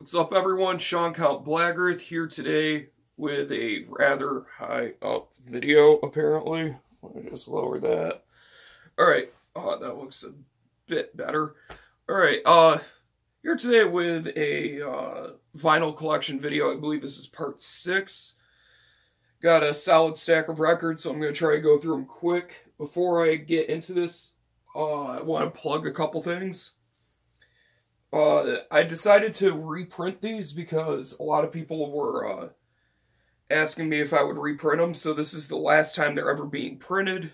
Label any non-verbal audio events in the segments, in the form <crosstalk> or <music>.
What's up, everyone? Sean Count Blagorath here today with a rather high up video, apparently. Let me just lower that. Alright, uh, that looks a bit better. Alright, uh, here today with a uh, vinyl collection video. I believe this is part six. Got a solid stack of records, so I'm going to try to go through them quick. Before I get into this, uh, I want to plug a couple things. Uh, I decided to reprint these because a lot of people were uh, asking me if I would reprint them. So this is the last time they're ever being printed.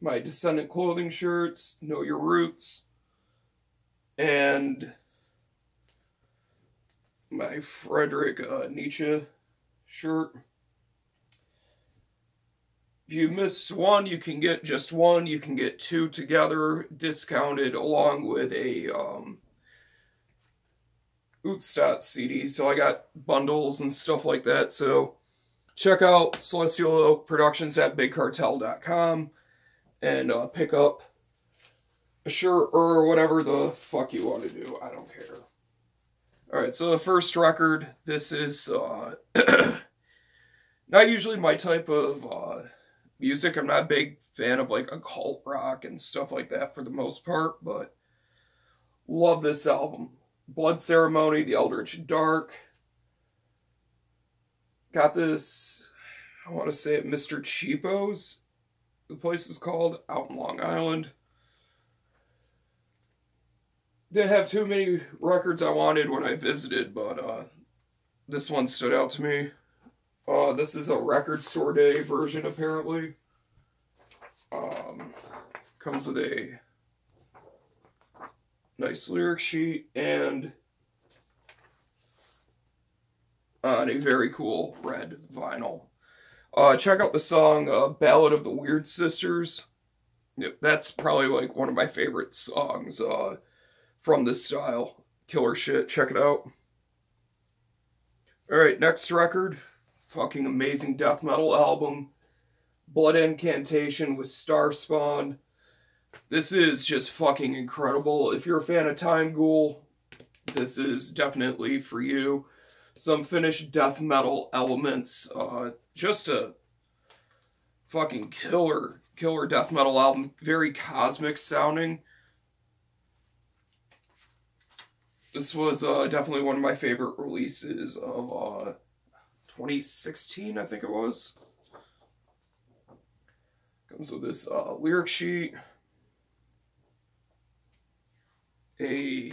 My Descendant clothing shirts, Know Your Roots, and my Frederick uh, Nietzsche shirt. If you miss one, you can get just one. You can get two together, discounted, along with a um, Utstadt CD. So I got bundles and stuff like that. So check out Celestial Productions at BigCartel.com and uh, pick up a shirt or whatever the fuck you want to do. I don't care. Alright, so the first record, this is uh, <clears throat> not usually my type of uh, music. I'm not a big fan of like occult rock and stuff like that for the most part, but love this album. Blood Ceremony, The Eldritch Dark. Got this, I want to say it, Mr. Cheapo's, the place is called, out in Long Island. Didn't have too many records I wanted when I visited, but uh, this one stood out to me. Uh, this is a record store day version, apparently. Um, comes with a nice lyric sheet and on a very cool red vinyl. Uh, check out the song uh, Ballad of the Weird Sisters. Yep, that's probably like one of my favorite songs uh, from this style. Killer shit. Check it out. Alright, next record. Fucking amazing death metal album. Blood Incantation with Starspawn. This is just fucking incredible. If you're a fan of Timeghoul, this is definitely for you. Some Finnish death metal elements. Uh, just a fucking killer, killer death metal album. Very cosmic sounding. This was uh, definitely one of my favorite releases of uh, 2016, I think it was. Comes with this uh, lyric sheet. A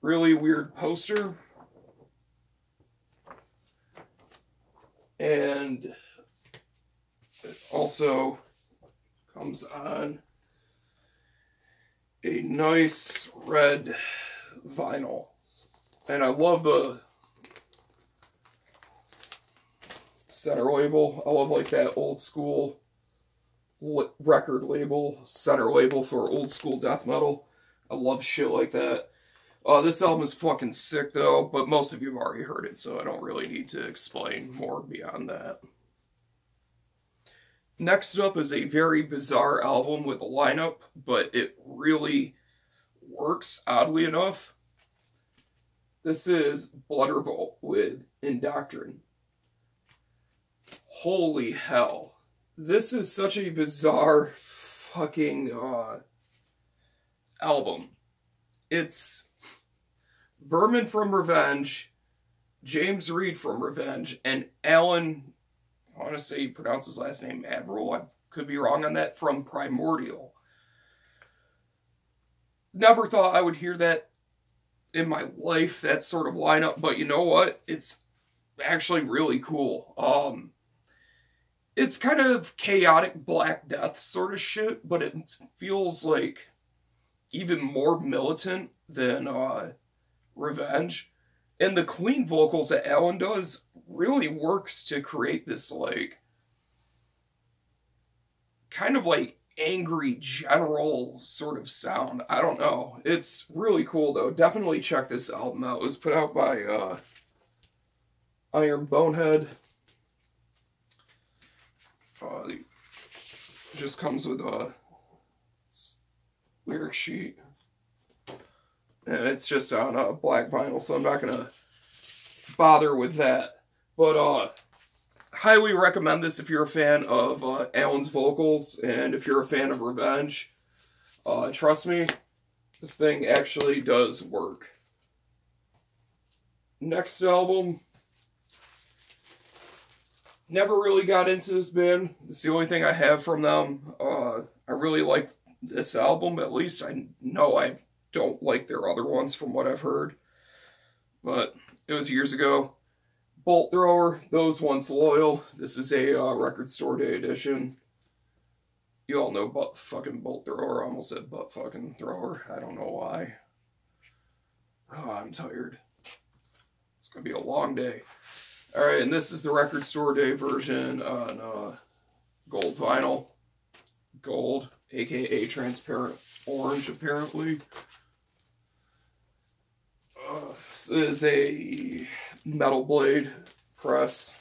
really weird poster. And it also comes on a nice red vinyl. And I love the center label. I love like that old school record label, center label for old school death metal. I love shit like that. Uh, this album is fucking sick though, but most of you have already heard it, so I don't really need to explain more beyond that. Next up is a very bizarre album with a lineup, but it really works, oddly enough. This is Revolt with Indoctrine. Holy hell this is such a bizarre fucking uh, album. It's Vermin from Revenge, James Read from Revenge, and Alan, I want to say he pronounces his last name Averill. I could be wrong on that, from Primordial. Never thought I would hear that in my life, that sort of lineup, but you know what? It's actually really cool. Um, it's kind of chaotic Black Death sort of shit, but it feels like even more militant than uh, Revenge. And the clean vocals that Alan does really works to create this like kind of like angry general sort of sound. I don't know. It's really cool though. Definitely check this album out. It was put out by uh, Iron Bonehead. Uh, just comes with a lyric sheet. and it's just on a black vinyl, so I'm not gonna bother with that. But uh, highly recommend this if you're a fan of uh, Alan's vocals and if you're a fan of Revenge. Uh, trust me, this thing actually does work. Next album. Never really got into this band. It's the only thing I have from them. Uh, I really like this album, at least. I know I don't like their other ones from what I've heard. But it was years ago. Bolt Thrower, those once loyal. This is a uh, record store day edition. You all know butt fucking Bolt Thrower. I almost said butt fucking thrower. I don't know why. Oh, I'm tired. It's gonna be a long day. All right, and this is the record store day version on uh, gold vinyl. Gold, aka transparent orange, apparently. Uh, this is a metal blade press.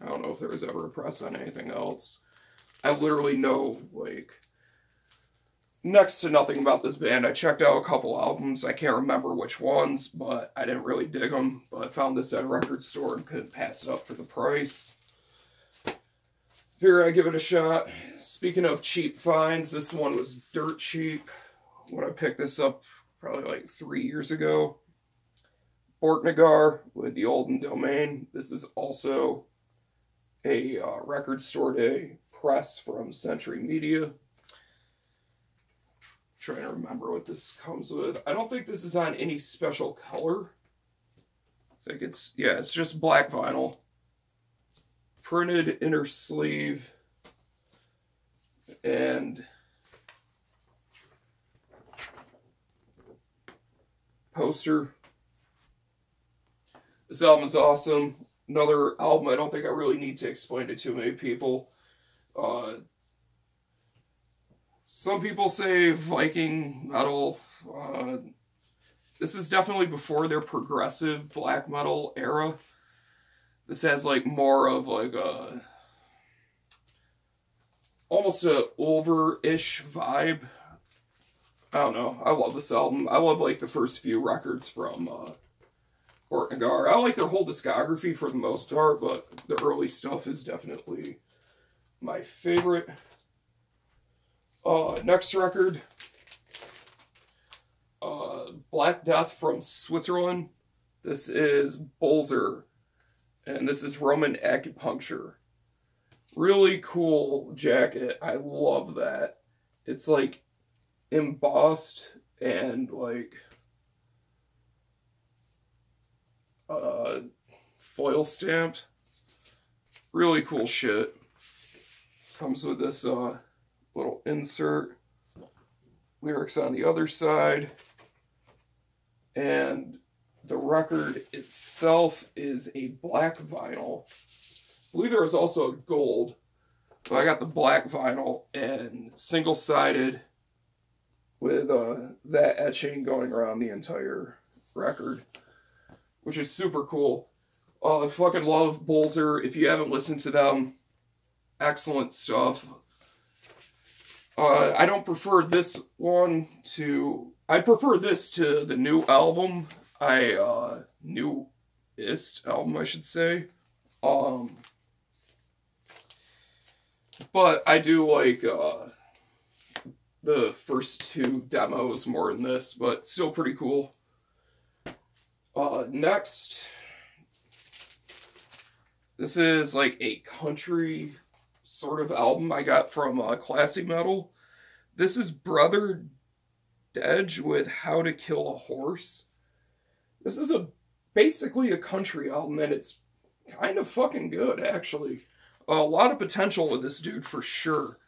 I don't know if there was ever a press on anything else. I literally know, like, next to nothing about this band. I checked out a couple albums. I can't remember which ones, but I didn't really dig them. But I found this at a record store and couldn't pass it up for the price. Figure I give it a shot. Speaking of cheap finds, this one was dirt cheap when I picked this up probably like three years ago. Borknagar with the Olden Domain. This is also a uh, record store day press from Century Media. Trying to remember what this comes with. I don't think this is on any special color. I think it's, yeah, it's just black vinyl. Printed inner sleeve. And poster this album is awesome. Another album I don't think I really need to explain to too many people. Uh, some people say Viking metal. Uh, this is definitely before their progressive black metal era. This has like more of like a almost a over-ish vibe. I don't know. I love this album. I love like the first few records from uh, Borknagar. I like their whole discography for the most part, but the early stuff is definitely my favorite. Uh, next record, uh, Black Death from Switzerland. This is Bölzer, and this is Roman acupuncture. Really cool jacket. I love that. It's like embossed and like uh, foil stamped. Really cool shit. Comes with this uh, insert. Lyrics on the other side. And the record itself is a black vinyl. I believe there is also a gold. So I got the black vinyl and single-sided with uh, that etching going around the entire record which is super cool. Uh, I fucking love Bölzer. If you haven't listened to them, excellent stuff. Uh, I don't prefer this one to... I prefer this to the new album. I, uh, newest album, I should say. Um, but I do like, uh, the first two demos more than this, but still pretty cool. Uh, next, this is like a country sort of album I got from uh, Classy Metal. This is Brother Dege with How to Kill a Horse. This is a basically a country album, and it's kind of fucking good, actually. A lot of potential with this dude, for sure.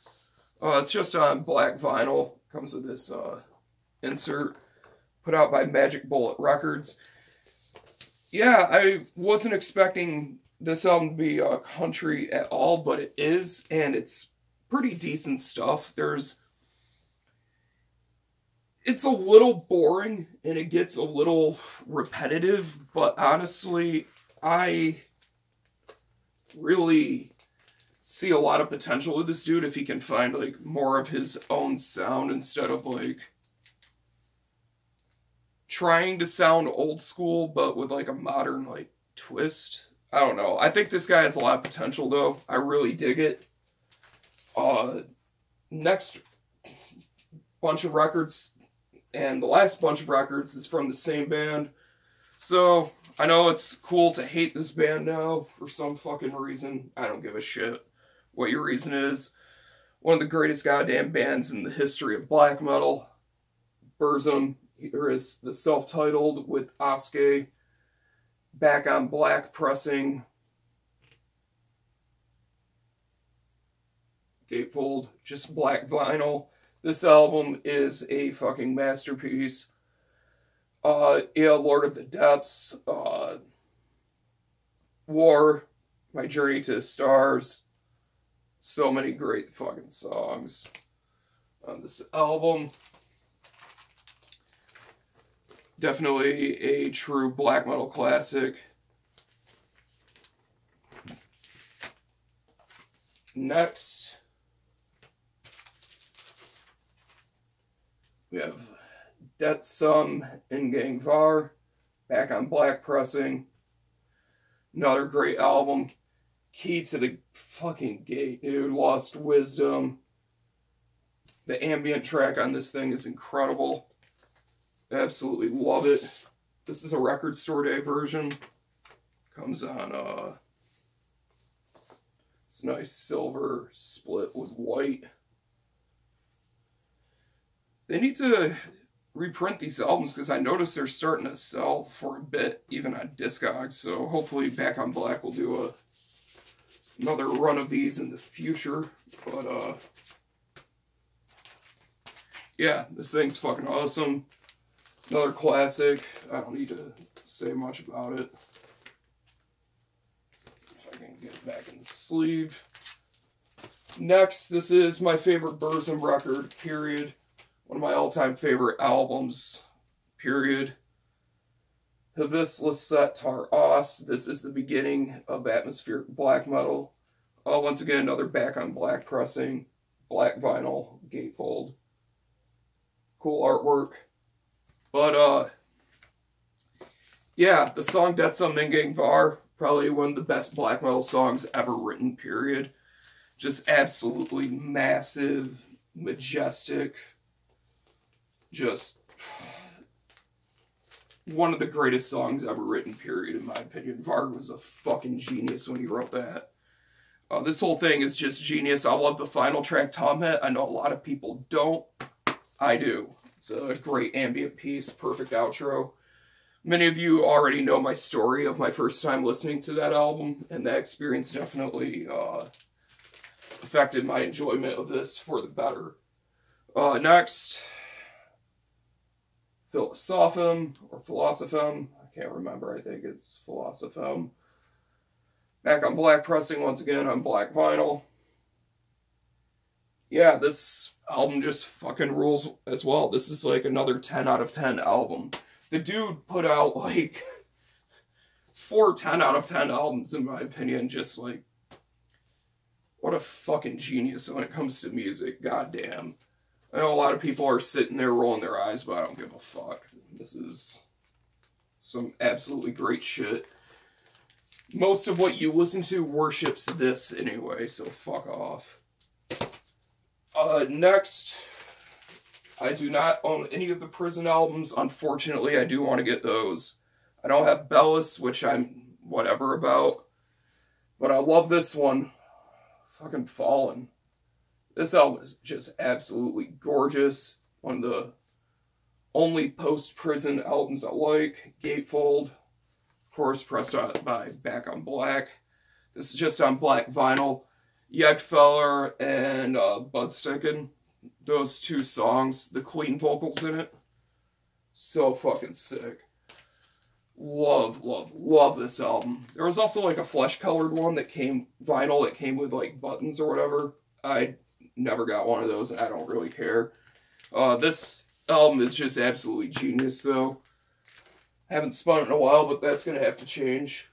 Uh, it's just on black vinyl. Comes with this uh, insert. Put out by Magic Bullet Records yeah, I wasn't expecting this album be a country at all, but it is, and it's pretty decent stuff. There's it's a little boring and it gets a little repetitive, but honestly, I really see a lot of potential with this dude if he can find like more of his own sound instead of like trying to sound old school, but with like a modern like twist. I don't know. I think this guy has a lot of potential though. I really dig it. Uh, next bunch of records and the last bunch of records is from the same band. So I know it's cool to hate this band now for some fucking reason. I don't give a shit what your reason is. One of the greatest goddamn bands in the history of black metal. Burzum, here is the self-titled with Aske back on black pressing. Gatefold, just black vinyl. This album is a fucking masterpiece. Uh, yeah, Lord of the Depths, uh, War, My Journey to the Stars. So many great fucking songs on this album. Definitely a true black metal classic. Next, we have Detsum Ingangvar, back on black pressing. Another great album. Key to the fucking gate, dude. Lost Wisdom. The ambient track on this thing is incredible. Absolutely love it. This is a record store day version. Comes on uh it's nice silver split with white. They need to reprint these albums because I noticed they're starting to sell for a bit, even on Discogs. So hopefully Back on Black will do a another run of these in the future. But uh yeah, this thing's fucking awesome. Another classic. I don't need to say much about it. If I can get back in the sleeve. Next, this is my favorite Burzum record, period. One of my all-time favorite albums, period. Hvis lyset tar oss. This is the beginning of atmospheric black metal. Uh, once again, another back on black pressing, black vinyl, gatefold. Cool artwork. But, uh, yeah, the song Det som engang var, probably one of the best black metal songs ever written, period. Just absolutely massive, majestic, just one of the greatest songs ever written, period, in my opinion. Varg was a fucking genius when he wrote that. Uh, this whole thing is just genius. I love the final track, Tom. I know a lot of people don't. I do. It's a great ambient piece, perfect outro. Many of you already know my story of my first time listening to that album, and that experience definitely uh, affected my enjoyment of this for the better. Uh, next, Filosofem, or Filosofem, I can't remember, I think it's Filosofem. Back on black pressing once again on black vinyl. Yeah, this album just fucking rules as well. This is like another 10 out of 10 album. The dude put out <laughs> like four 10 out of 10 albums in my opinion. Just like, what a fucking genius when it comes to music. Goddamn. I know a lot of people are sitting there rolling their eyes, but I don't give a fuck. This is some absolutely great shit. Most of what you listen to worships this anyway, so fuck off. Uh, next, I do not own any of the Prison albums. Unfortunately, I do want to get those. I don't have Belus, which I'm whatever about. But I love this one. Fucking Fallen. This album is just absolutely gorgeous. One of the only post-prison albums I like. Gatefold. Of course, pressed by Back on Black. This is just on black vinyl. Jeg faller and uh, Budstikken. Those two songs, the Queen vocals in it. So fucking sick. Love, love, love this album. There was also like a flesh-colored one that came, vinyl, that came with like buttons or whatever. I never got one of those and I don't really care. Uh, this album is just absolutely genius though. Haven't spun it in a while, but that's to have to change.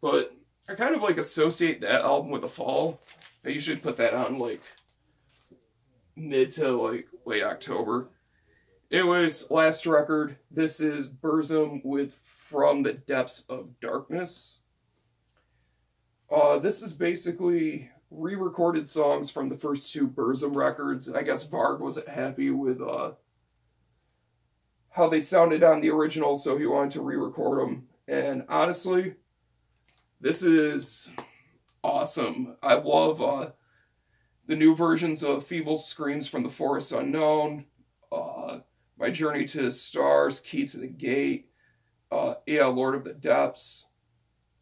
But I kind of like associate that album with the fall. I usually put that on like mid to like late October. anyways, last record. This is Burzum with From the Depths of Darkness. Uh, this is basically re-recorded songs from the first two Burzum records. I guess Varg wasn't happy with uh, how they sounded on the original, so he wanted to re-record them. And honestly, this is awesome. I love uh, the new versions of Feeble Screams from the Forest Unknown, uh, My Journey to the Stars, Key to the Gate, uh, yeah, Lord of the Depths,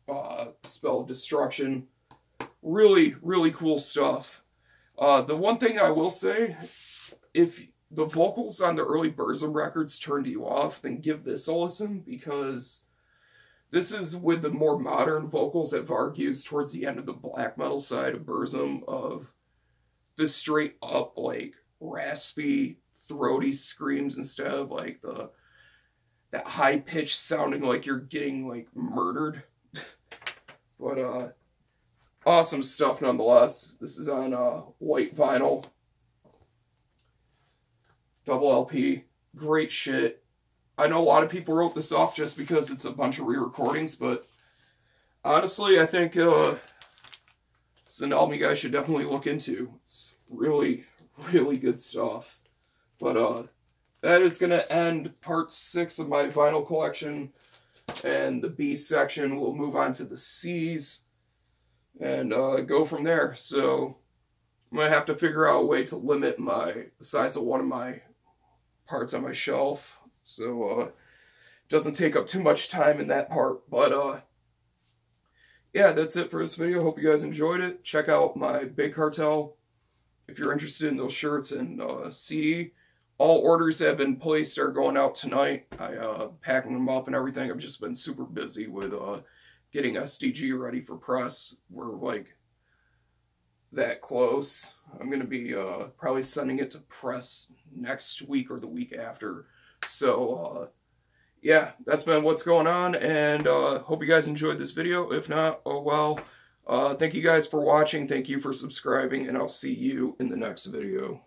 uh, Spell of Destruction. Really, really cool stuff. Uh, the one thing I will say, if the vocals on the early Burzum records turned you off, then give this a listen because this is with the more modern vocals that Varg used towards the end of the black metal side of Burzum of the straight up like raspy, throaty screams instead of like the that high pitched sounding like you're getting like murdered. <laughs> but uh awesome stuff nonetheless. This is on uh white vinyl double LP. Great shit. I know a lot of people wrote this off just because it's a bunch of re-recordings, but honestly, I think uh, it's an album you guys should definitely look into. It's really, really good stuff. But uh, that is going to end part six of my vinyl collection. And the B section, we'll move on to the C's and uh, go from there. So I'm going to have to figure out a way to limit my size of one of my parts on my shelf. So uh, doesn't take up too much time in that part. But uh, yeah, that's it for this video. Hope you guys enjoyed it. Check out my Big Cartel if you're interested in those shirts and uh, CD. All orders that have been placed are going out tonight. I uh, packing them up and everything. I've just been super busy with uh, getting SDG ready for press. We're like that close. I'm to be uh, probably sending it to press next week or the week after. So, uh, yeah, that's been what's going on, and uh, hope you guys enjoyed this video. If not, oh well. Uh, thank you guys for watching. Thank you for subscribing, and I'll see you in the next video.